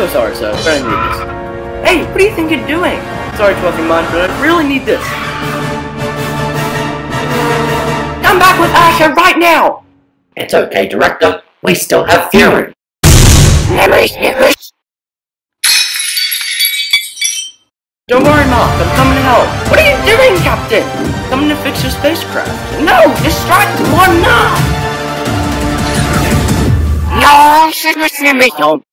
so sorry, sir, but I need this. Hey, what do you think you're doing? Sorry, 12 Mon, but I really need this. Come back with Asher right now! It's okay, Director. We still have Fury. Memories, memories. Don't worry, Mark, I'm coming to help. What are you doing, Captain? Coming to fix your spacecraft. No, distract one now! No, memories, memories.